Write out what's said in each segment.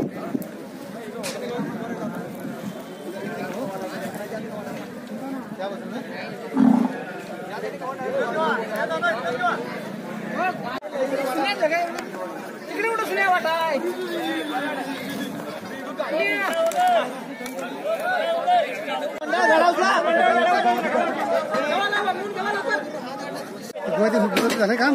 झालं काम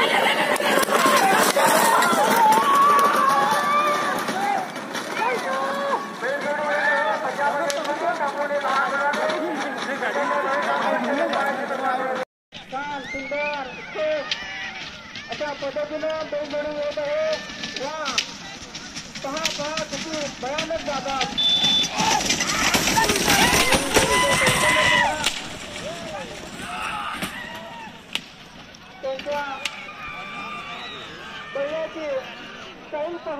छान हाँ, सुंदर अशा पद्धतीनं बैलजोडी भयानक जातात 去谢，辛苦